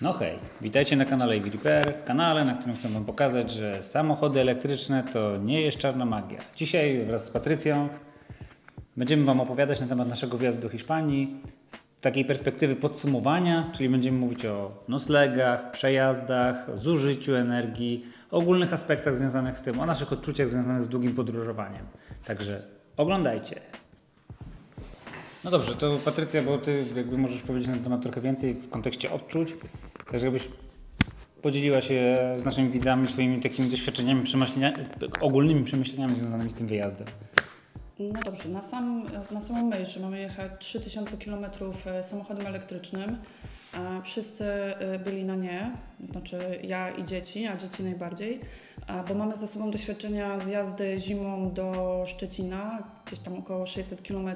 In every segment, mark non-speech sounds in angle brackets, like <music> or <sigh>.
No hej, witajcie na kanale Repair, kanale, na którym chcę Wam pokazać, że samochody elektryczne to nie jest czarna magia. Dzisiaj wraz z Patrycją będziemy Wam opowiadać na temat naszego wjazdu do Hiszpanii z takiej perspektywy podsumowania, czyli będziemy mówić o noclegach, przejazdach, zużyciu energii, ogólnych aspektach związanych z tym, o naszych odczuciach związanych z długim podróżowaniem. Także oglądajcie. No dobrze, to Patrycja, bo ty jakby możesz powiedzieć na ten temat trochę więcej w kontekście odczuć. Także jakbyś podzieliła się z naszymi widzami swoimi takimi doświadczeniami, ogólnymi przemyśleniami związanymi z tym wyjazdem. No dobrze, na, sam, na samą myśl, że mamy jechać 3000 km samochodem elektrycznym, wszyscy e, byli na nie, znaczy ja i dzieci, a dzieci najbardziej, bo mamy za sobą doświadczenia z jazdy zimą do Szczecina, gdzieś tam około 600 km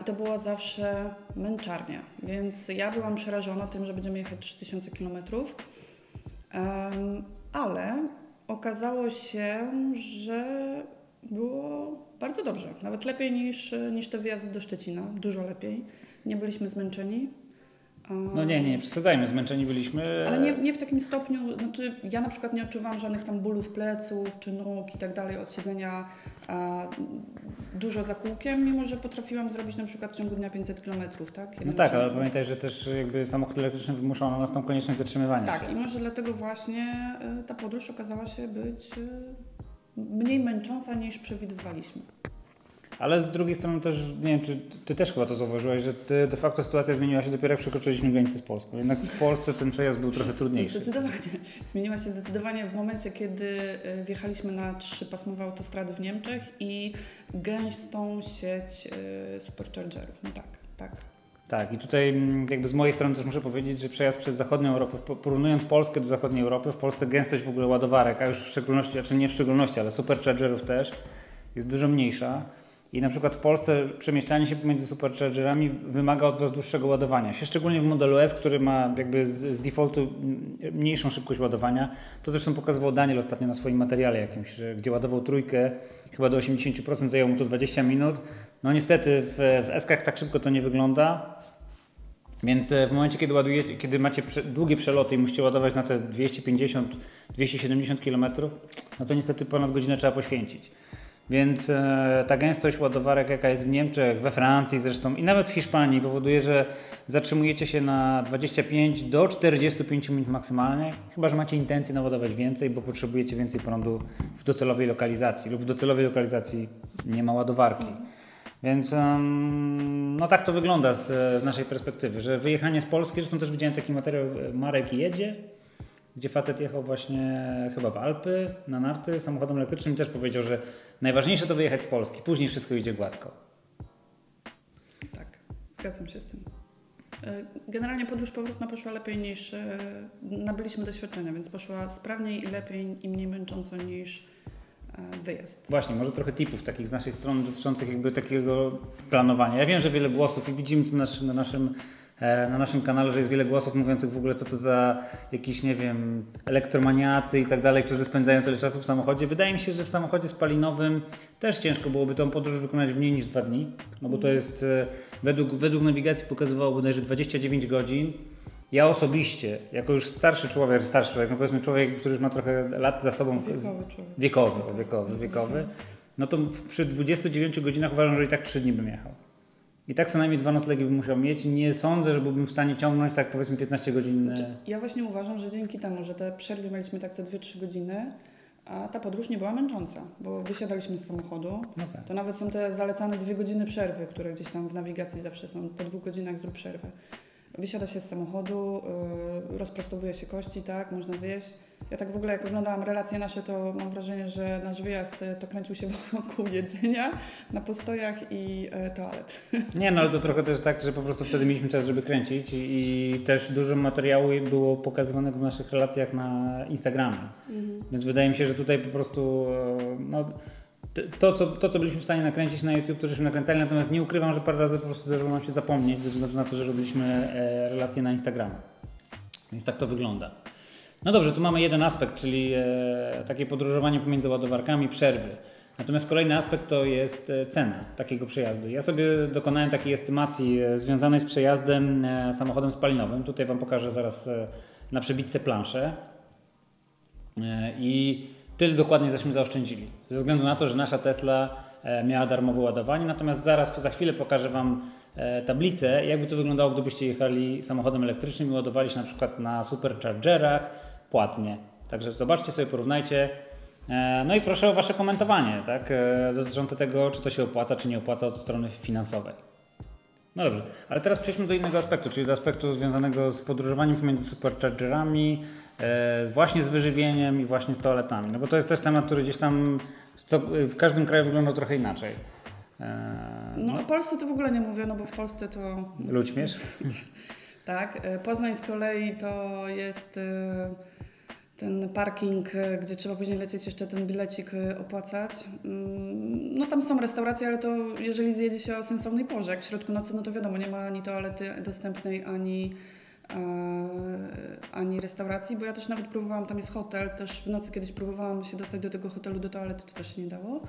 i to była zawsze męczarnia, więc ja byłam przerażona tym, że będziemy jechać 3000 km, ale okazało się, że było bardzo dobrze, nawet lepiej niż, niż te wyjazdy do Szczecina, dużo lepiej. Nie byliśmy zmęczeni. No nie, nie, przesadzajmy, zmęczeni byliśmy. Ale nie, nie w takim stopniu, znaczy ja na przykład nie odczuwam żadnych tam bólów pleców czy nóg i tak dalej od siedzenia a, dużo za kółkiem, mimo że potrafiłam zrobić na przykład w ciągu dnia 500 km, tak? no tak, ale pamiętaj, że też jakby samochód elektryczny wymuszał na nas tą konieczność zatrzymywania tak, się. Tak, i może dlatego właśnie y, ta podróż okazała się być y, mniej męcząca niż przewidywaliśmy. Ale z drugiej strony też, nie wiem, czy ty też chyba to zauważyłeś, że de facto sytuacja zmieniła się dopiero jak przekroczyliśmy granicę z Polską. Jednak w Polsce ten przejazd był trochę trudniejszy. Zdecydowanie. <laughs> Zmieniła się zdecydowanie w momencie, kiedy y, wjechaliśmy na trzypasmowe autostrady w Niemczech i gęstą sieć y, superchargerów. No tak, tak. Tak, i tutaj mm, jakby z mojej strony też muszę powiedzieć, że przejazd przez zachodnią Europę, porównując Polskę do zachodniej Europy, w Polsce gęstość w ogóle ładowarek, a już w szczególności, znaczy nie w szczególności, ale superchargerów też, jest dużo mniejsza. I na przykład w Polsce przemieszczanie się pomiędzy superchargerami wymaga od Was dłuższego ładowania się, szczególnie w modelu S, który ma jakby z, z defaultu mniejszą szybkość ładowania. To zresztą pokazywał Daniel ostatnio na swoim materiale jakimś, że gdzie ładował trójkę, chyba do 80% zajęło mu to 20 minut. No niestety w, w S-kach tak szybko to nie wygląda. Więc w momencie, kiedy, ładujecie, kiedy macie długie przeloty i musicie ładować na te 250-270 km, no to niestety ponad godzinę trzeba poświęcić. Więc e, ta gęstość ładowarek, jaka jest w Niemczech, we Francji zresztą i nawet w Hiszpanii, powoduje, że zatrzymujecie się na 25 do 45 minut maksymalnie, chyba że macie intencję naładować więcej, bo potrzebujecie więcej prądu w docelowej lokalizacji lub w docelowej lokalizacji nie ma ładowarki. Więc no tak to wygląda z, z naszej perspektywy, że wyjechanie z Polski, zresztą też widziałem taki materiał, Marek jedzie, gdzie facet jechał właśnie chyba w Alpy na narty samochodem elektrycznym i też powiedział, że najważniejsze to wyjechać z Polski, później wszystko idzie gładko. Tak, zgadzam się z tym. E, generalnie podróż powrotna poszła lepiej niż e, nabyliśmy doświadczenia, więc poszła sprawniej i lepiej i mniej męcząco niż e, wyjazd. Właśnie, może trochę tipów takich z naszej strony dotyczących jakby takiego planowania. Ja wiem, że wiele głosów i widzimy to na naszym na naszym kanale, że jest wiele głosów mówiących w ogóle, co to za jakiś, nie wiem, elektromaniacy i tak dalej, którzy spędzają tyle czasu w samochodzie. Wydaje mi się, że w samochodzie spalinowym też ciężko byłoby tą podróż wykonać w mniej niż dwa dni, no bo to jest, e, według, według nawigacji pokazywało bodajże 29 godzin. Ja osobiście, jako już starszy człowiek, starszy człowiek, no powiedzmy człowiek, który już ma trochę lat za sobą, wiekowy, wiekowy, wiekowy, wiekowy, no to przy 29 godzinach uważam, że i tak 3 dni bym jechał. I tak co najmniej dwa noclegi bym musiał mieć. Nie sądzę, że byłbym w stanie ciągnąć tak powiedzmy 15 godzin. Znaczy, ja właśnie uważam, że dzięki temu, że te przerwy mieliśmy tak co 2-3 godziny, a ta podróż nie była męcząca, bo wysiadaliśmy z samochodu. No tak. To nawet są te zalecane dwie godziny przerwy, które gdzieś tam w nawigacji zawsze są. Po dwóch godzinach zrób przerwę. Wysiada się z samochodu, yy, rozprostowuje się kości, tak, można zjeść ja tak w ogóle jak oglądałam relacje nasze, to mam wrażenie, że nasz wyjazd e, to kręcił się <laughs> wokół jedzenia na postojach i e, toalet. <laughs> Nie, no ale to trochę też tak, że po prostu wtedy mieliśmy czas, żeby kręcić i, i też dużo materiału było pokazywanego w naszych relacjach na Instagramie. Mhm. Więc wydaje mi się, że tutaj po prostu no, to co, to, co byliśmy w stanie nakręcić na YouTube, to żeśmy nakręcali, natomiast nie ukrywam, że parę razy po prostu zdarzyło nam się zapomnieć ze względu na to, że robiliśmy relacje na Instagramie. Więc tak to wygląda. No dobrze, tu mamy jeden aspekt, czyli e, takie podróżowanie pomiędzy ładowarkami, przerwy. Natomiast kolejny aspekt to jest e, cena takiego przejazdu. Ja sobie dokonałem takiej estymacji e, związanej z przejazdem e, samochodem spalinowym. Tutaj Wam pokażę zaraz na przebitce planszę. I tyle dokładnie żeśmy zaoszczędzili. Ze względu na to, że nasza Tesla miała darmowe ładowanie. Natomiast zaraz, za chwilę pokażę Wam tablicę, jakby to wyglądało, gdybyście jechali samochodem elektrycznym i ładowali się na przykład na superchargerach płatnie. Także zobaczcie sobie, porównajcie. E, no i proszę o Wasze komentowanie tak, e, dotyczące tego, czy to się opłaca, czy nie opłaca od strony finansowej. No dobrze, ale teraz przejdźmy do innego aspektu, czyli do aspektu związanego z podróżowaniem pomiędzy superchargerami, e, właśnie z wyżywieniem i właśnie z toaletami. No bo to jest też temat, który gdzieś tam co, w każdym kraju wygląda trochę inaczej. No, no o Polsce to w ogóle nie mówię, no bo w Polsce to... Ludźmierz? <laughs> tak. Poznań z kolei to jest ten parking, e, gdzie trzeba później lecieć jeszcze ten bilecik e, opłacać. Mm, no tam są restauracje, ale to jeżeli zjedzie się o sensownej porze, jak w środku nocy, no to wiadomo, nie ma ani toalety dostępnej, ani, e, ani restauracji, bo ja też nawet próbowałam, tam jest hotel, też w nocy kiedyś próbowałam się dostać do tego hotelu, do toalety, to też się nie dało.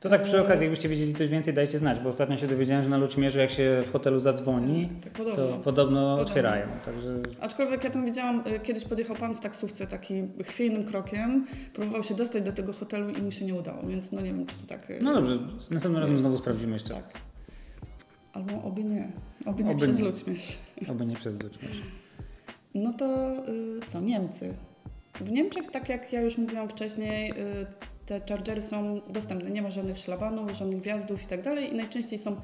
To tak przy okazji, jakbyście wiedzieli coś więcej, dajcie znać, bo ostatnio się dowiedziałem, że na Luczmierzu jak się w hotelu zadzwoni, tak, tak, podobno. to podobno, podobno, otwierają. Także... Aczkolwiek ja tam widziałam, y, kiedyś podjechał pan w taksówce takim chwiejnym krokiem, próbował się dostać do tego hotelu i mu się nie udało, więc no nie wiem, czy to tak... No dobrze, następnym razem znowu sprawdzimy jeszcze raz. Albo oby nie, oby nie oby przez nie. Luczmierz. Oby nie przez Luczmierz. No to y, co, Niemcy. W Niemczech, tak jak ja już mówiłam wcześniej, te chargery są dostępne, nie ma żadnych szlabanów, żadnych wjazdów i tak dalej i najczęściej są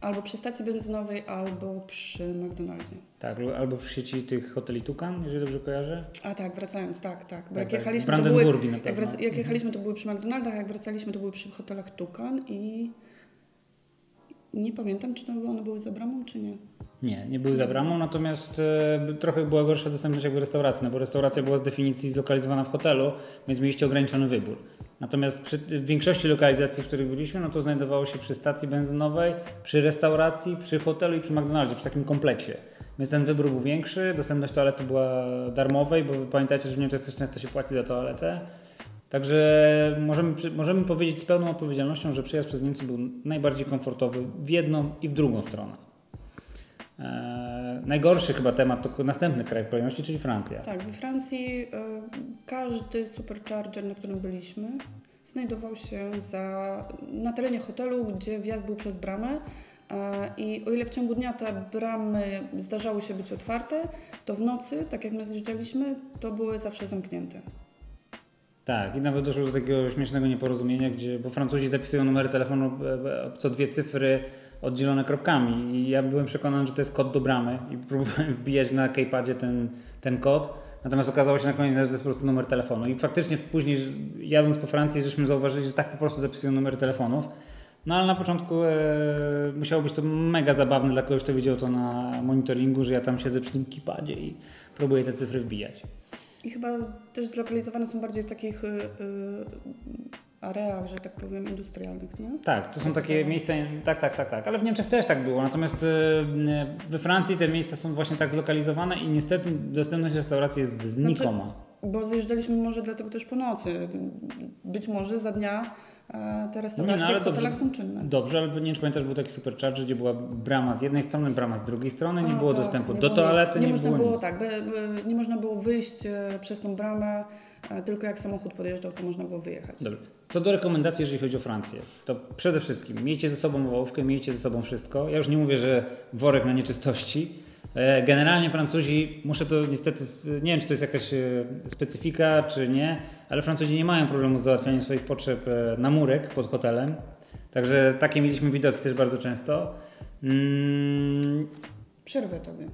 albo przy stacji benzynowej, albo przy McDonaldzie. Tak, albo przy sieci tych hoteli Tukan, jeżeli dobrze kojarzę. A tak, wracając, tak, tak. Bo tak, jak tak. jechaliśmy, to były, na jak, wrac- jak jechaliśmy, to były przy McDonaldach, jak wracaliśmy, to były przy hotelach Tukan i nie pamiętam, czy one były za bramą, czy nie. Nie, nie były za bramą, natomiast e, trochę była gorsza dostępność jakby restauracji, no bo restauracja była z definicji zlokalizowana w hotelu, więc mieliście ograniczony wybór. Natomiast przy, w większości lokalizacji, w których byliśmy, no to znajdowało się przy stacji benzynowej, przy restauracji, przy hotelu i przy McDonaldzie, przy takim kompleksie. Więc ten wybór był większy, dostępność toalety była darmowej, bo pamiętajcie, że w Niemczech też często się płaci za toaletę. Także możemy, możemy powiedzieć z pełną odpowiedzialnością, że przejazd przez Niemcy był najbardziej komfortowy w jedną i w drugą stronę. Eee, najgorszy chyba temat to następny kraj w kolejności, czyli Francja. Tak, we Francji e, każdy supercharger, na którym byliśmy, znajdował się za, na terenie hotelu, gdzie wjazd był przez bramę. E, I o ile w ciągu dnia te bramy zdarzały się być otwarte, to w nocy, tak jak my zjeżdżaliśmy, to były zawsze zamknięte. Tak, i nawet doszło do takiego śmiesznego nieporozumienia, gdzie, bo Francuzi zapisują numery telefonu e, co dwie cyfry oddzielone kropkami. I ja byłem przekonany, że to jest kod do bramy i <laughs> próbowałem wbijać na keypadzie ten, ten kod, natomiast okazało się na koniec, że to jest po prostu numer telefonu. I faktycznie później jadąc po Francji żeśmy zauważyli, że tak po prostu zapisują numery telefonów, no ale na początku e, musiało być to mega zabawne dla kogoś, kto widział to na monitoringu, że ja tam siedzę przy tym keypadzie i próbuję te cyfry wbijać. I chyba też zlokalizowane są bardziej w takich y, y, areach, że tak powiem, industrialnych, nie? Tak, to są takie miejsca, tak, tak, tak, tak, ale w Niemczech też tak było, natomiast y, we Francji te miejsca są właśnie tak zlokalizowane i niestety dostępność restauracji jest znikoma. Znaczy, bo zjeżdżaliśmy może dlatego też po nocy. Być może za dnia te restauracje nie, no, w hotelach dobrze, są czynne. Dobrze, ale nie wiem, czy pamiętasz, był taki supercharger, gdzie była brama z jednej strony, brama z drugiej strony, nie A, było tak, dostępu nie do było toalety, nie, nie można było, było tak, by, by, nie można było wyjść e, przez tą bramę, e, tylko jak samochód podjeżdżał, to można było wyjechać. Co do rekomendacji, jeżeli chodzi o Francję, to przede wszystkim miejcie ze sobą wołówkę, miejcie ze sobą wszystko. Ja już nie mówię, że worek na nieczystości. E, generalnie Francuzi, muszę to niestety, nie wiem czy to jest jakaś e, specyfika czy nie, ale Francuzi nie mają problemu z załatwianiem swoich potrzeb e, na murek pod hotelem. Także takie mieliśmy widoki też bardzo często. Przerwę tobie.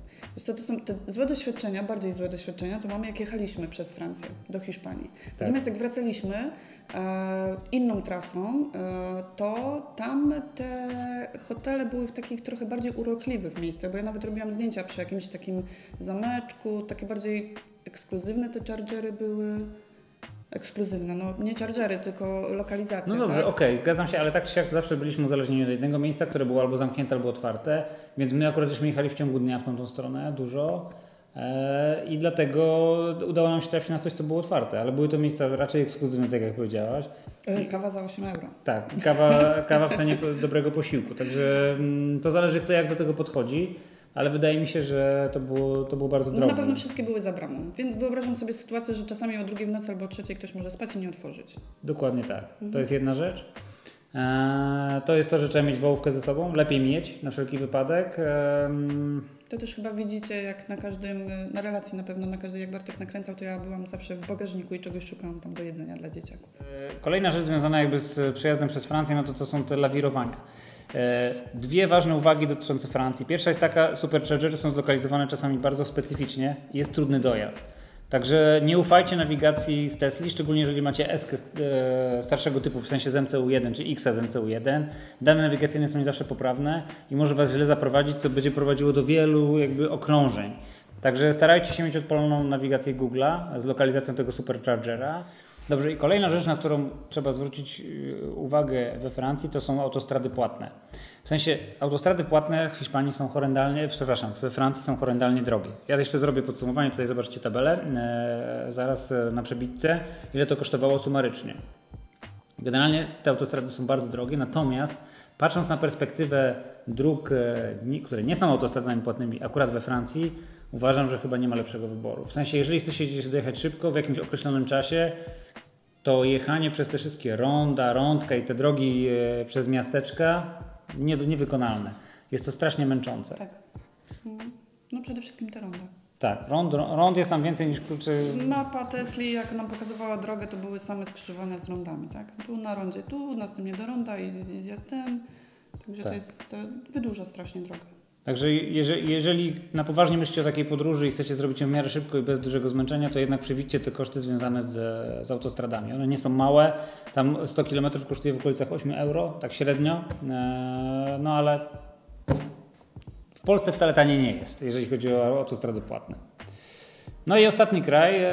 To, to są te złe doświadczenia, bardziej złe doświadczenia, to mamy jak jechaliśmy przez Francję do Hiszpanii. Tak. Natomiast jak wracaliśmy e, inną trasą, e, to tam te hotele były w takich trochę bardziej urokliwych miejscach, bo ja nawet robiłam zdjęcia przy jakimś takim zameczku, takie bardziej ekskluzywne te chargery były ekskluzywne, no nie chargery, tylko lokalizacja. No dobrze, tak? okej, okay, zgadzam się, ale tak czy siak zawsze byliśmy uzależnieni od jednego miejsca, które było albo zamknięte, albo otwarte, więc my akurat żeśmy jechali w ciągu dnia w tą stronę dużo. E, I dlatego udało nam się trafić na coś, co było otwarte, ale były to miejsca raczej ekskluzywne, tak jak powiedziałaś. E, kawa za 8 euro. Tak, kawa, kawa w cenie <laughs> dobrego posiłku. Także mm, to zależy, kto jak do tego podchodzi. Ale wydaje mi się, że to było, to było bardzo drogie. No na pewno wszystkie były za bramą, więc wyobrażam sobie sytuację, że czasami o drugiej w nocy albo o trzeciej ktoś może spać i nie otworzyć. Dokładnie tak. Mhm. To jest jedna rzecz. Eee, to jest to, że trzeba mieć wołówkę ze sobą, lepiej mieć na wszelki wypadek. Eee, to też chyba widzicie, jak na każdym, na relacji na pewno, na każdej, jak Bartek nakręcał, to ja byłam zawsze w bagażniku i czegoś szukałam tam do jedzenia dla dzieciaków. Eee, kolejna rzecz związana jakby z przejazdem przez Francję, no to to są te lawirowania. E, dwie ważne uwagi dotyczące Francji. Pierwsza jest taka, superchargery są zlokalizowane czasami bardzo specyficznie, jest trudny dojazd. Także nie ufajcie nawigacji z Tesli, szczególnie jeżeli macie S e, starszego typu, w sensie z MCU1 czy X z MCU1. Dane nawigacyjne są nie zawsze poprawne i może Was źle zaprowadzić, co będzie prowadziło do wielu jakby okrążeń. Także starajcie się mieć odpaloną nawigację Google'a z lokalizacją tego superchargera. Dobrze, i kolejna rzecz, na którą trzeba zwrócić y, uwagę we Francji, to są autostrady płatne. W sensie autostrady płatne w Hiszpanii są horrendalnie, przepraszam, we Francji są horrendalnie drogie. Ja jeszcze zrobię podsumowanie, tutaj zobaczcie tabelę, e, zaraz e, na przebitce, ile to kosztowało sumarycznie. Generalnie te autostrady są bardzo drogie, natomiast patrząc na perspektywę dróg, e, które nie są autostradami płatnymi, akurat we Francji, uważam, że chyba nie ma lepszego wyboru. W sensie, jeżeli chcecie dojechać szybko, w jakimś określonym czasie, to jechanie przez te wszystkie ronda, rądka i te drogi e, przez miasteczka nie, niewykonalne. Jest to strasznie męczące. Tak. No przede wszystkim te ronda. Tak, rond, rond jest tam więcej niż kluczy. Mapa Tesli, jak nam pokazywała drogę, to były same skrzyżowania z rondami, tak? Tu na rondzie, tu, następnie do ronda i, i zjazd ten. Także tak. to jest, to wydłuża strasznie drogę. Także jeżeli, jeżeli, na poważnie myślicie o takiej podróży i chcecie zrobić ją w miarę szybko i bez dużego zmęczenia, to jednak przewidźcie te koszty związane z, z autostradami. One nie są małe, tam 100 km kosztuje w okolicach 8 euro, tak średnio, e, no ale w Polsce wcale taniej nie jest, jeżeli chodzi o autostrady płatne. No i ostatni kraj, e,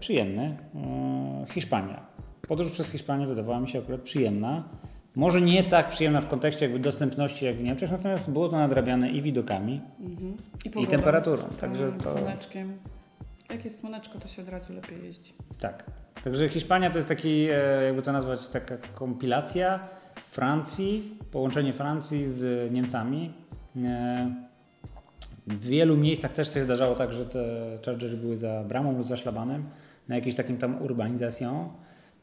przyjemny, e, Hiszpania. Podróż przez Hiszpanię wydawała mi się akurat przyjemna. Może nie tak przyjemna w kontekście jakby dostępności jak w Niemczech, natomiast było to nadrabiane i widokami, mhm. I, i, temperaturą. Tak, Także to... Słoneczkiem. Jak jest słoneczko, to się od razu lepiej jeździ. Tak. Także Hiszpania to jest taki, e, jakby to nazwać, taka kompilacja Francji, połączenie Francji z Niemcami. E, w wielu miejscach też się zdarzało tak, że te chargery były za bramą lub za szlabanem, na jakimś takim tam urbanizacją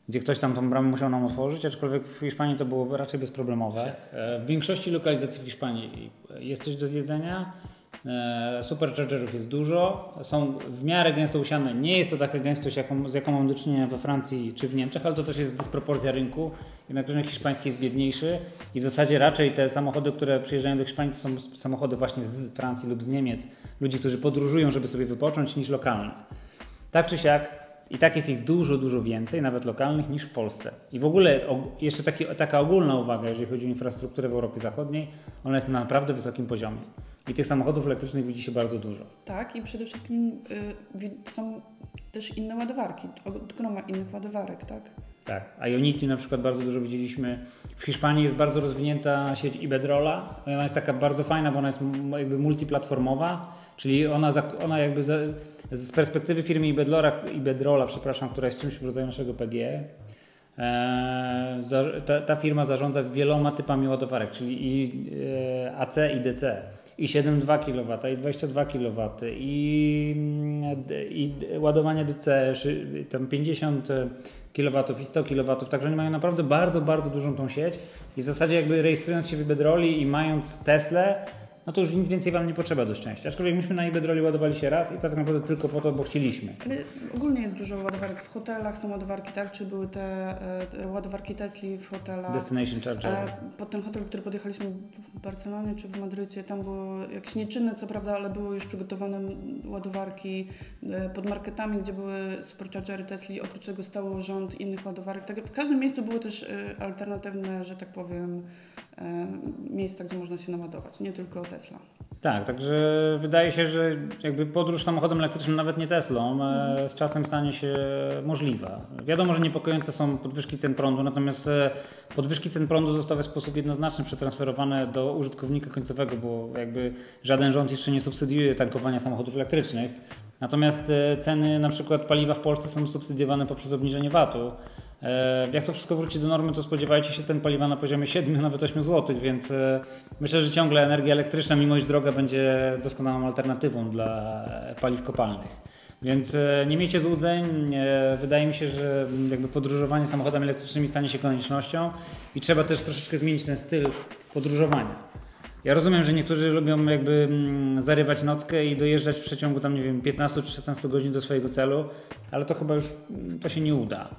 gdzie ktoś tam tą bramę musiał nam otworzyć, aczkolwiek w Hiszpanii to było raczej bezproblemowe. E, w większości lokalizacji w Hiszpanii jest coś do zjedzenia. E, superchargerów jest dużo, są w miarę gęsto usiane. Nie jest to taka gęstość, jaką, z jaką mam do czynienia we Francji czy w Niemczech, ale to też jest dysproporcja rynku. Jednak rynek hiszpański jest biedniejszy i w zasadzie raczej te samochody, które przyjeżdżają do Hiszpanii, to są samochody właśnie z Francji lub z Niemiec, ludzi, którzy podróżują, żeby sobie wypocząć, niż lokalne. Tak czy siak, i tak jest ich dużo, dużo więcej, nawet lokalnych, niż w Polsce. I w ogóle jeszcze taki, taka ogólna uwaga, jeżeli chodzi o infrastrukturę w Europie Zachodniej, ona jest na naprawdę wysokim poziomie. I tych samochodów elektrycznych widzi się bardzo dużo. Tak, i przede wszystkim y, są też inne ładowarki. Grono ma innych ładowarek, tak? Tak, a Ionity na przykład bardzo dużo widzieliśmy. W Hiszpanii jest bardzo rozwinięta sieć Iberdrola. Ona jest taka bardzo fajna, bo ona jest jakby multiplatformowa, czyli ona, ona jakby z perspektywy firmy Iberdrola, Iberdrola przepraszam, która jest czymś w rodzaju naszego PGE, e, ta, ta, firma zarządza wieloma typami ładowarek, czyli i e, AC i DC, i 7,2 kW, i 22 kW, i, i ładowanie DC, tam 50 kW i 100 kW, także oni mają naprawdę bardzo, bardzo dużą tą sieć. I w zasadzie jakby rejestrując się w Iberdroli i mając Tesla, no to już nic więcej Wam nie potrzeba do szczęścia. Aczkolwiek myśmy na Iberdroli ładowali się raz i to tak naprawdę tylko po to, bo chcieliśmy. Ale ogólnie jest dużo ładowarek w hotelach, są ładowarki, tak? Czy były te, te ładowarki Tesli w hotelach? Destination Charger. E, pod ten hotel, który podjechaliśmy w Barcelonie czy w Madrycie, tam było jakieś nieczynne, co prawda, ale były już przygotowane ładowarki e, pod marketami, gdzie były superchargery Tesli. Oprócz tego stało rząd innych ładowarek. Tak, w każdym miejscu były też e, alternatywne, że tak powiem, e, miejsca, gdzie można się naładować, nie tylko Tesla. Tak, także wydaje się, że jakby podróż samochodem elektrycznym, nawet nie Teslą, mhm. z czasem stanie się możliwa. Wiadomo, że niepokojące są podwyżki cen prądu, natomiast e, podwyżki cen prądu zostały w sposób jednoznaczny przetransferowane do użytkownika końcowego, bo jakby żaden rząd jeszcze nie subsydiuje tankowania samochodów elektrycznych. Natomiast e, ceny na przykład paliwa w Polsce są subsydiowane poprzez obniżenie VAT-u. E, jak to wszystko wróci do normy, to spodziewajcie się cen paliwa na poziomie 7, <laughs> nawet 8 zł, więc e, myślę, że ciągle energia elektryczna, mimo iż droga, będzie doskonałą alternatywą dla paliw kopalnych. Więc nie miejcie złudzeń. Wydaje mi się, że jakby podróżowanie samochodami elektrycznymi stanie się koniecznością i trzeba też troszeczkę zmienić ten styl podróżowania. Ja rozumiem, że niektórzy lubią jakby mm, zarywać nockę i dojeżdżać w przeciągu tam, nie wiem, 15 czy 16 godzin do swojego celu, ale to chyba już mm, to się nie uda.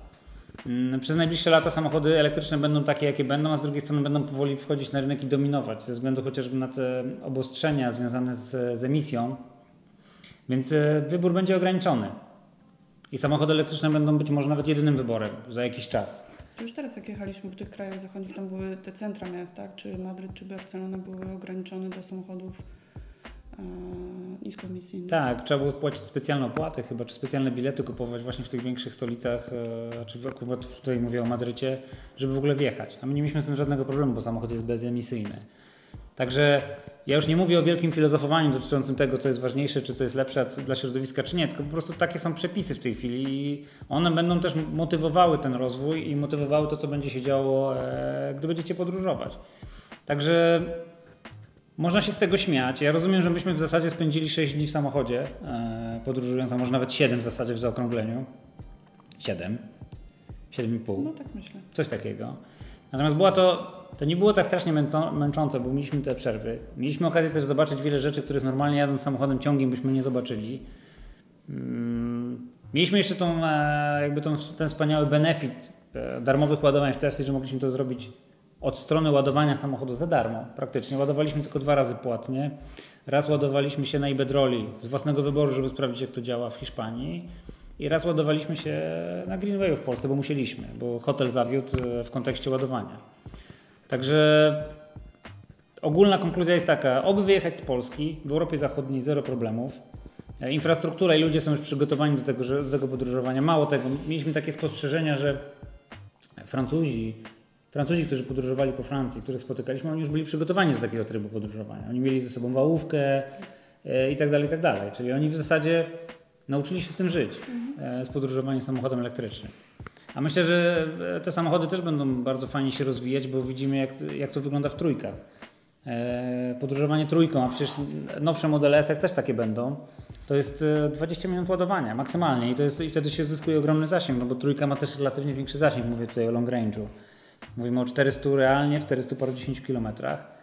Mm, przez najbliższe lata samochody elektryczne będą takie, jakie będą, a z drugiej strony będą powoli wchodzić na rynek i dominować, ze względu chociażby na te obostrzenia związane z, z emisją. Więc e, wybór będzie ograniczony. I samochody elektryczne będą być może nawet jedynym wyborem za jakiś czas. Już teraz jak jechaliśmy po tych krajach zachodnich, tam były te centra miast, tak? czy Madryt, czy Barcelona były ograniczone do samochodów e. Tak, trzeba było płacić specjalne opłaty chyba, czy specjalne bilety kupować właśnie w tych większych stolicach, e, czy akurat tutaj mówię o Madrycie, żeby w ogóle wjechać. A my nie mieliśmy z tym żadnego problemu, bo samochód jest bezemisyjny. Także ja już nie mówię o wielkim filozofowaniu dotyczącym tego, co jest ważniejsze, czy co jest lepsze dla środowiska, czy nie, tylko po prostu takie są przepisy w tej chwili i one będą też motywowały ten rozwój i motywowały to, co będzie się działo, e, gdy będziecie podróżować. Także można się z tego śmiać. Ja rozumiem, że myśmy w zasadzie spędzili 6 dni w samochodzie e, podróżując, a może nawet 7 w zasadzie w zaokrągleniu. 7. 7,5. No tak myślę. Coś takiego. Natomiast była to to nie było tak strasznie męczące, bo mieliśmy te przerwy. Mieliśmy okazję też zobaczyć wiele rzeczy, których normalnie jadąc samochodem ciągiem byśmy nie zobaczyli. Mm, mieliśmy jeszcze tą, e, jakby tą, ten wspaniały benefit e, darmowych ładowań w Tesla, że mogliśmy to zrobić od strony ładowania samochodu za darmo. Praktycznie ładowaliśmy tylko dwa razy płatnie. Raz ładowaliśmy się na Ibedroli z własnego wyboru, żeby sprawdzić, jak to działa w Hiszpanii. I raz ładowaliśmy się na Greenwayu w Polsce, bo musieliśmy, bo hotel zawiódł e, w kontekście ładowania. Także ogólna konkluzja jest taka, oby wyjechać z Polski, w Europie Zachodniej zero problemów. E, infrastruktura i ludzie są już przygotowani do tego, do tego podróżowania. Mało tego, mieliśmy takie spostrzeżenia, że Francuzi, Francuzi, którzy podróżowali po Francji, których spotykaliśmy, oni już byli przygotowani do takiego trybu podróżowania. Oni mieli ze sobą wałówkę e, i tak dalej, i tak dalej. Czyli oni w zasadzie nauczyli się z tym żyć, e, z podróżowaniem samochodem elektrycznym. A myślę, że e, te samochody też będą bardzo fajnie się rozwijać, bo widzimy jak, jak to wygląda w trójkach. Podróżowanie trójką, a przecież nowsze modele S też takie będą, to jest 20 e, minut ładowania maksymalnie i, to jest, i wtedy się zyskuje ogromny zasięg, no bo trójka ma też relatywnie większy zasięg, mówię tutaj o long range'u. Mówimy o 400 realnie, 400 paru 10 kilometrach.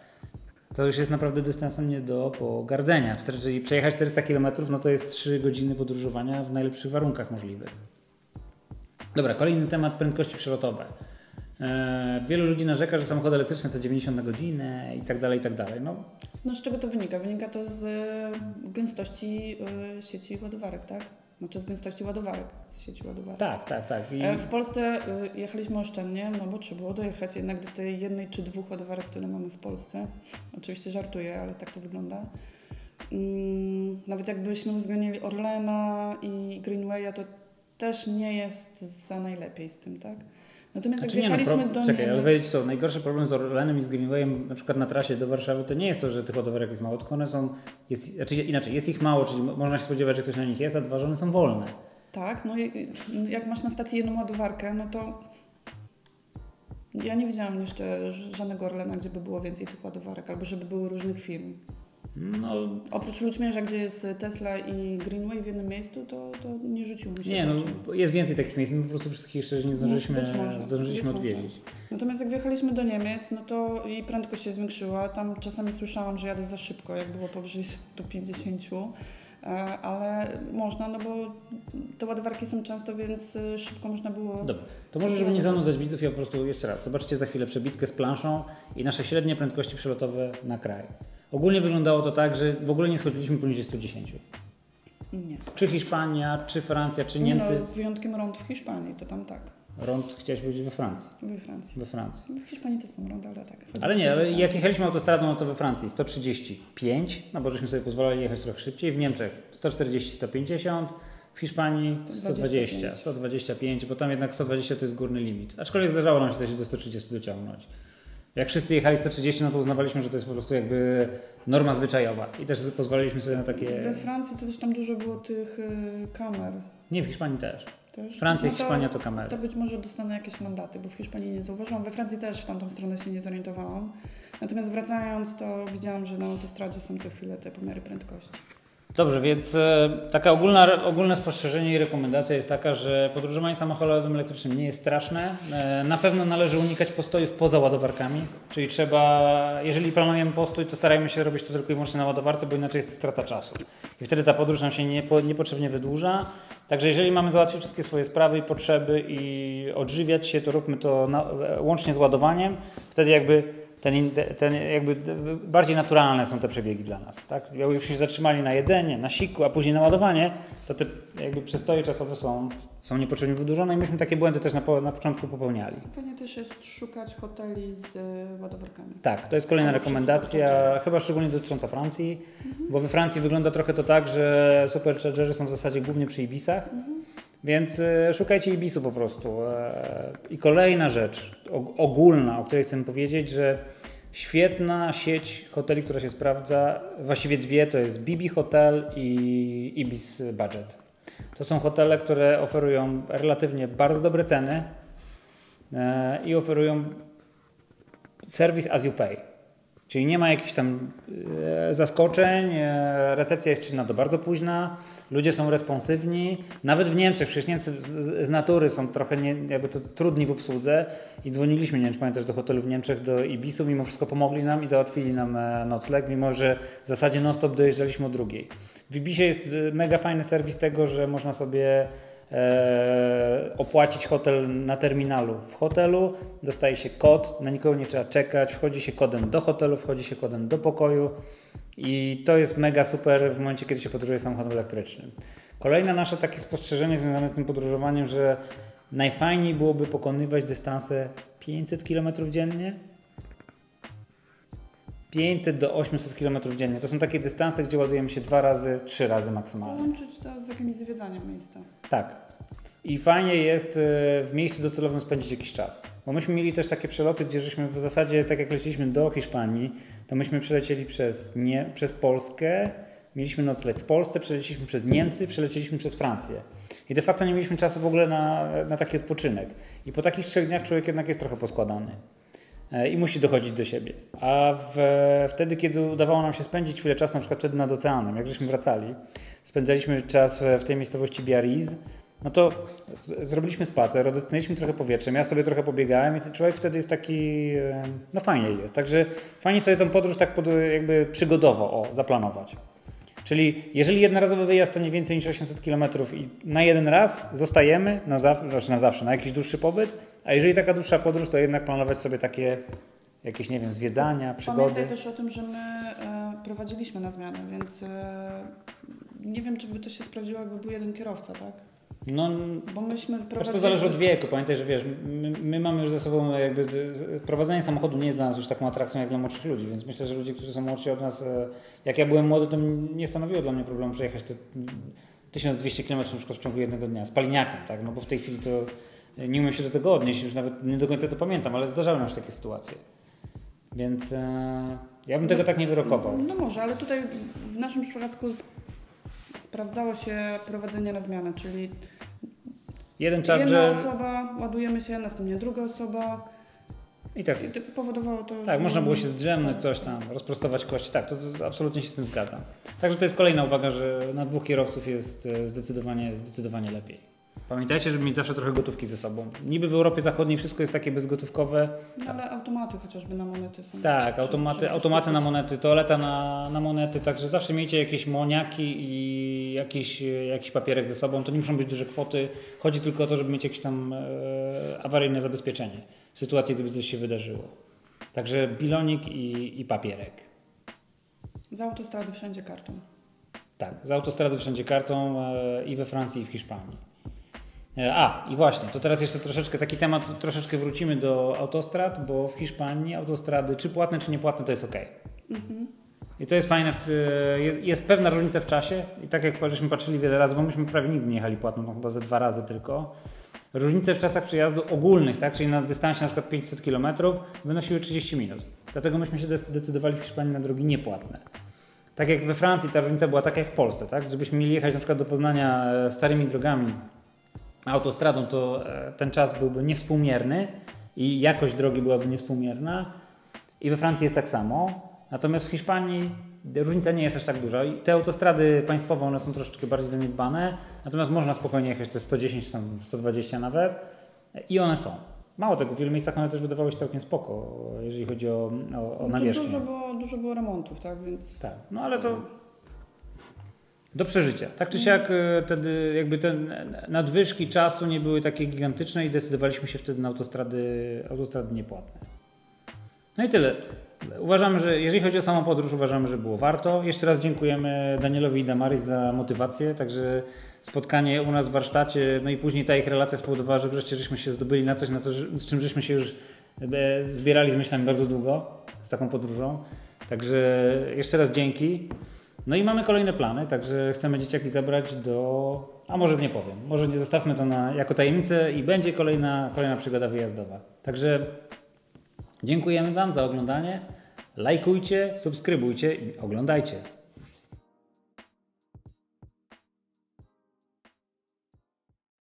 To już jest naprawdę dystansem nie do pogardzenia. Czyli przejechać 400 km, no to jest 3 godziny podróżowania w najlepszych warunkach możliwych. Dobra, kolejny temat prędkości przelotowe. E, wielu ludzi narzeka, że samochody elektryczne to 90 na godzinę i tak dalej, i tak dalej. No. no z czego to wynika? Wynika to z e, gęstości e, sieci ładowarek, tak? Znaczy z gęstości ładowarek, z sieci ładowarek. Tak, tak, tak. I... W Polsce jechaliśmy oszczędnie, no bo trzeba było dojechać jednak do tej jednej czy dwóch ładowarek, które mamy w Polsce. Oczywiście żartuję, ale tak to wygląda. Mm, nawet jakbyśmy uwzględnili Orlena i Greenwaya, to też nie jest za najlepiej z tym, tak? Natomiast znaczy, jak wjechaliśmy nie, no, do Czekaj, Niemiec... ale wiedzieć co, najgorszy problem z Orlenem i z Greenwayem na przykład na trasie do Warszawy to nie jest to, że tych ładowarek jest mało, tylko one są, jest, znaczy inaczej, jest ich mało, czyli można się spodziewać, że ktoś na nich jest, a dwa, że one są wolne. Tak, no jak masz na stacji jedną ładowarkę, no to ja nie widziałam jeszcze żadnego Orlena, gdzie by było więcej tych ładowarek, albo żeby były różnych firm. No, Oprócz Ludźmierza, gdzie jest Tesla i Greenway w jednym miejscu, to, to nie rzuciło mi się. Nie, no, jest więcej takich miejsc. My po prostu wszystkich jeszcze nie zdążyliśmy, no, zdążyliśmy odwiedzić. Natomiast jak wjechaliśmy do Niemiec, no to i prędkość się zwiększyła. Tam czasami słyszałam, że jadę za szybko, jak było powyżej 150 e, ale można, no bo te ładowarki są często, więc e, szybko można było. Dobra, to może, żeby nie zanudzać widzów, ja po prostu jeszcze raz. Zobaczcie za chwilę przebitkę z planszą i nasze średnie prędkości przelotowe na kraj. Ogólnie wyglądało to tak, że w ogóle nie schodziliśmy poniżej 110. Nie. Czy Hiszpania, czy Francja, czy Niemcy. Nie no, z wyjątkiem rąk w Hiszpanii, to tam tak. Rond chciałeś powiedzieć we Francji. We Francji. We Francji. W Hiszpanii to są rondy, ale tak. Ale nie, ale jak jechaliśmy autostradą, no to we Francji 135, no bo żeśmy sobie pozwolili jechać trochę szybciej. W Niemczech 140-150, w Hiszpanii 120, 125, bo tam jednak 120 to jest górny limit. Aczkolwiek zdarzało nam się też do 130 dociągnąć. Jak wszyscy jechali 130, no to uznawaliśmy, że to jest po prostu jakby norma zwyczajowa i też pozwoliliśmy sobie na takie... We Francji to też tam dużo było tych y, kamer. Nie, w Hiszpanii też. Też? Francja no Hiszpania to kamery. To być może dostanę jakieś mandaty, bo w Hiszpanii nie zauważyłam. We Francji też w tamtą stronę się nie zorientowałam. Natomiast wracając, to widziałam, że na autostradzie są co chwilę te pomiary prędkości. Dobrze, więc e, taka ogólna, ogólne spostrzeżenie i rekomendacja jest taka, że podróżowanie samochodem elektrycznym nie jest straszne. E, na pewno należy unikać postojów poza ładowarkami, czyli trzeba, jeżeli planujemy postój, to starajmy się robić to tylko i wyłącznie na ładowarce, bo inaczej jest to strata czasu. I wtedy ta podróż nam się niepo, niepotrzebnie wydłuża. Także jeżeli mamy załatwić wszystkie swoje sprawy i potrzeby i odżywiać się, to róbmy to na, łącznie z ładowaniem. Wtedy jakby ten, ten jakby bardziej naturalne są te przebiegi dla nas. Tak? Jakbyśmy się zatrzymali na jedzenie, na siku, a później na ładowanie, to te jakby przestoje czasowe są, są niepotrzebnie wydłużone i myśmy takie błędy też na, na początku popełniali. Fajnie też jest szukać hoteli z e, ładowarkami. Tak, to jest kolejna rekomendacja, chyba szczególnie dotycząca Francji, mhm. bo we Francji wygląda trochę to tak, że superchargery są w zasadzie głównie przy Ibisach. Mhm. Więc e, szukajcie Ibisu po prostu. E, I kolejna rzecz ogólna, o której chcę powiedzieć, że świetna sieć hoteli, która się sprawdza, właściwie dwie, to jest Bibi Hotel i Ibis Budget. To są hotele, które oferują relatywnie bardzo dobre ceny e, i oferują serwis as you pay. Czyli nie ma jakichś tam e, zaskoczeń, e, recepcja jest czynna do bardzo późna, ludzie są responsywni. Nawet w Niemczech, przecież Niemcy z natury są trochę nie, jakby to trudni w obsłudze i dzwoniliśmy, nie wiem czy pamiętasz, do hotelu w Niemczech, do Ibisu, mimo wszystko pomogli nam i załatwili nam e, nocleg, mimo że w zasadzie non-stop dojeżdżaliśmy o drugiej. W Ibisie jest mega fajny serwis tego, że można sobie e, opłacić hotel na terminalu. W hotelu dostaje się kod, na nikogo nie trzeba czekać, wchodzi się kodem do hotelu, wchodzi się kodem do pokoju i to jest mega super w momencie, kiedy się podróżuje samochodem elektrycznym. Kolejne nasze takie spostrzeżenie związane z tym podróżowaniem, że najfajniej byłoby pokonywać dystanse 500 km dziennie, 500 do 800 km dziennie. To są takie dystanse, gdzie ładujemy się dwa razy, trzy razy maksymalnie. Połączyć to z jakimś zwiedzaniem miejsca. Tak. I fajnie jest e, w miejscu docelowym spędzić jakiś czas. Bo myśmy mieli też takie przeloty, gdzie żeśmy w zasadzie, tak jak leciliśmy do Hiszpanii, to myśmy przelecieli przez, nie, przez Polskę, mieliśmy nocleg w Polsce, przelecieliśmy przez Niemcy, przelecieliśmy przez Francję. I de facto nie mieliśmy czasu w ogóle na, na taki odpoczynek. I po takich trzech dniach człowiek jednak jest trochę poskładany. E, i musi dochodzić do siebie. A w, wtedy, kiedy udawało nam się spędzić chwilę czasu, na przykład wtedy nad oceanem, jak żeśmy wracali, spędzaliśmy czas w, tej miejscowości Biarritz, no to z, zrobiliśmy spacer, odetchnęliśmy trochę powietrzem, ja sobie trochę pobiegałem i ten człowiek wtedy jest taki, e, no fajnie jest. Także fajnie sobie tą podróż tak pod, jakby przygodowo o, zaplanować. Czyli jeżeli jednorazowy wyjazd to nie więcej niż 800 km i na jeden raz zostajemy, na, zaw- znaczy na zawsze, na jakiś dłuższy pobyt, a jeżeli taka dłuższa podróż, to jednak planować sobie takie jakieś, nie wiem, zwiedzania, przygody. Pamiętaj też o tym, że my e, prowadziliśmy na zmianę, więc e, nie wiem, czy by to się sprawdziło, jakby był jeden kierowca, tak? No, bo myśmy prowadzili... to zależy od wieku. Pamiętaj, że wiesz, my, my, mamy już ze sobą jakby prowadzenie samochodu nie jest dla nas już taką atrakcją jak dla młodszych ludzi, więc myślę, że ludzie, którzy są młodsi od nas, e, jak ja byłem młody, to nie stanowiło dla mnie problemu przejechać te 1200 km na przykład w ciągu jednego dnia z paliniakiem, tak? No bo w tej chwili to nie umiem się do tego odnieść, już nawet nie do końca to pamiętam, ale zdarzały nam się takie sytuacje. Więc e, ja bym tego tak nie wyrokował. No może, ale tutaj w naszym przypadku sprawdzało się prowadzenie na zmianę, czyli Jeden charger... jedna osoba, ładujemy się, następnie druga osoba. I tak. I powodowało to, Tak, że... można było się zdrzemnąć, tak. coś tam, rozprostować kości. Tak, to, to, absolutnie się z tym zgadzam. Także to jest kolejna uwaga, że na dwóch kierowców jest e, zdecydowanie, zdecydowanie lepiej. Pamiętajcie, żeby mieć zawsze trochę gotówki ze sobą. Niby w Europie Zachodniej wszystko jest takie bezgotówkowe. No tak. ale automaty chociażby na monety są. Tak, automaty, czy, automaty na monety, toaleta na, na monety, także zawsze miejcie jakieś moniaki i jakiś, jakiś papierek ze sobą. To nie muszą być duże kwoty. Chodzi tylko o to, żeby mieć jakieś tam e, awaryjne zabezpieczenie w sytuacji, gdyby coś się wydarzyło. Także bilonik i, i papierek. Z autostrady wszędzie kartą. Tak, z autostrady wszędzie kartą e, i we Francji i w Hiszpanii. E, a, i właśnie, to teraz jeszcze troszeczkę taki temat, troszeczkę wrócimy do autostrad, bo w Hiszpanii autostrady, czy płatne, czy niepłatne, to jest ok. Mhm. I to jest fajne, jest pewna różnica w czasie i tak jak żeśmy patrzyli wiele razy, bo myśmy prawie nigdy nie jechali płatną, to chyba ze dwa razy tylko. Różnice w czasach przejazdu ogólnych, tak, czyli na dystansie na przykład 500 km wynosiły 30 minut. Dlatego myśmy się decydowali w Hiszpanii na drogi niepłatne. Tak jak we Francji ta różnica była taka jak w Polsce, tak? Żebyśmy mieli jechać na przykład do Poznania e, starymi drogami autostradą, to e, ten czas byłby niewspółmierny i jakość drogi byłaby niewspółmierna. I we Francji jest tak samo. Natomiast w Hiszpanii różnica nie jest aż tak duża. I te autostrady państwowe, one są troszeczkę bardziej zaniedbane, natomiast można spokojnie jechać te 110, tam 120 nawet i one są. Mało tego, w wielu miejscach one też wydawały się całkiem spoko, jeżeli chodzi o, o, o nawierzchnię. Dużo było, dużo było remontów, tak? Więc... Tak, no ale to do przeżycia. Tak czy siak e, wtedy jakby te nadwyżki czasu nie były takie gigantyczne i decydowaliśmy się wtedy na autostrady, autostrady niepłatne. No i tyle. Uważamy, że jeżeli chodzi o samą podróż, uważamy, że było warto. Jeszcze raz dziękujemy Danielowi i Damaris za motywację, także spotkanie u nas w warsztacie, no i później ta ich relacja spowodowała, że wreszcie żeśmy się zdobyli na coś, na co, z czym żeśmy się już e, zbierali z myślami bardzo długo, z taką podróżą. Także jeszcze raz dzięki. No i mamy kolejne plany, także chcemy dzieciaki zabrać do. A może nie powiem, może nie zostawmy to na, jako tajemnicę i będzie kolejna, kolejna przygoda wyjazdowa. Także dziękujemy Wam za oglądanie. Lajkujcie, subskrybujcie i oglądajcie.